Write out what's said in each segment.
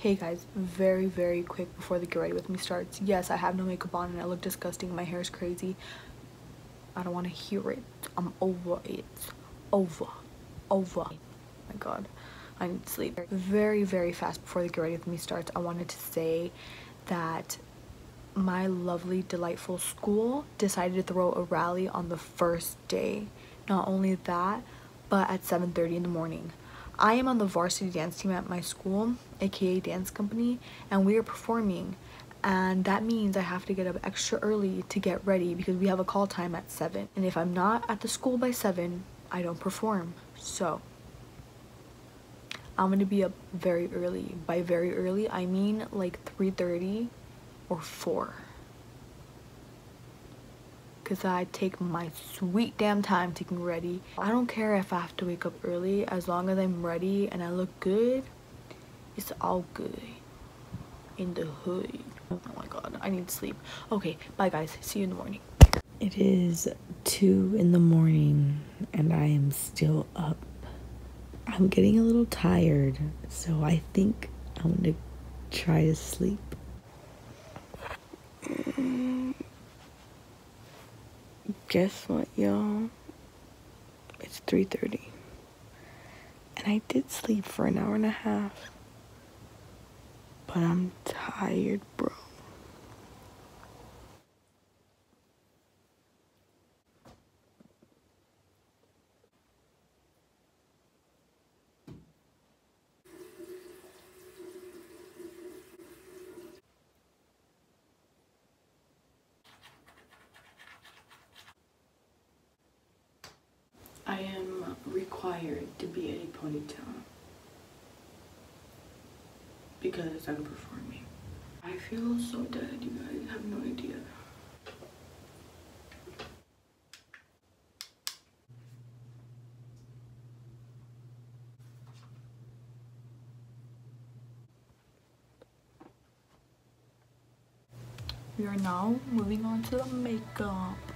Hey guys, very very quick before the get ready with me starts. Yes, I have no makeup on and I look disgusting. My hair is crazy. I don't want to hear it. I'm over it. Over. Over. Oh my god. I need sleep. Very very fast before the get ready with me starts. I wanted to say that my lovely delightful school decided to throw a rally on the first day. Not only that, but at 7:30 in the morning. I am on the varsity dance team at my school, aka dance company, and we are performing. And that means I have to get up extra early to get ready because we have a call time at 7. And if I'm not at the school by 7, I don't perform. So, I'm going to be up very early. By very early, I mean like 3:30 or 4 because I take my sweet damn time taking ready. I don't care if I have to wake up early as long as I'm ready and I look good. It's all good in the hood. Oh my god, I need sleep. Okay, bye guys. See you in the morning. It is 2 in the morning and I am still up. I'm getting a little tired, so I think I'm gonna try to sleep. Guess what y'all? It's 3.30 and i did sleep for an hour and a half. But i'm tired bro I am required to be a ponytail because I'm performing. I feel so dead, you guys have no idea. We are now moving on to the makeup.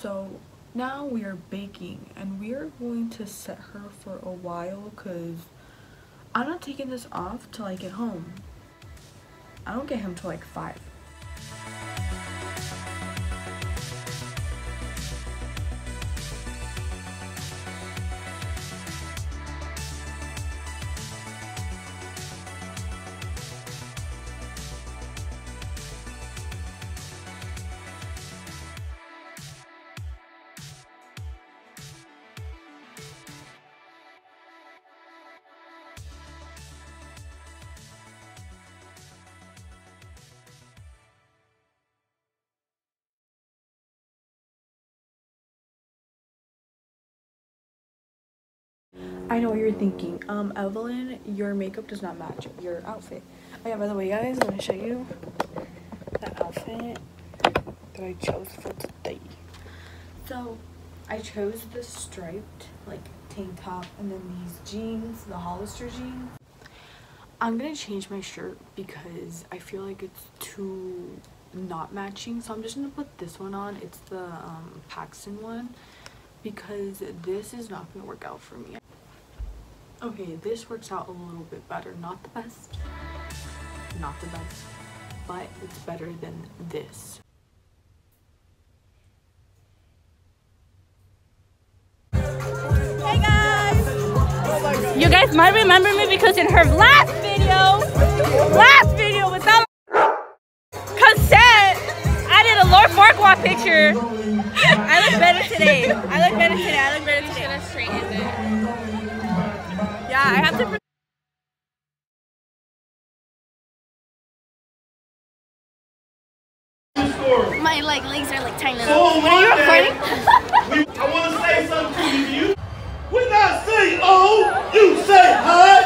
So now we are baking and we are going to set her for a while because I'm not taking this off till I get home. I don't get home till like 5. I know what you're thinking. Um, Evelyn, your makeup does not match your outfit. Oh yeah, by the way, guys, I'm gonna show you the outfit that I chose for today. So, I chose the striped like tank top and then these jeans, the Hollister jeans. I'm gonna change my shirt because I feel like it's too not matching so I'm just gonna put this one on. It's the um, Paxton one because this is not gonna work out for me. Okay, this works out a little bit better. Not the best, not the best, but it's better than this. Hey guys! You guys might remember me because in her last video, last video without consent, I did a Lord Farquaad picture. I look better today. I look better today. I look better today. I have to. My like legs are like tiny. So are you recording? I want to say something to you. When I say oh, you say hi.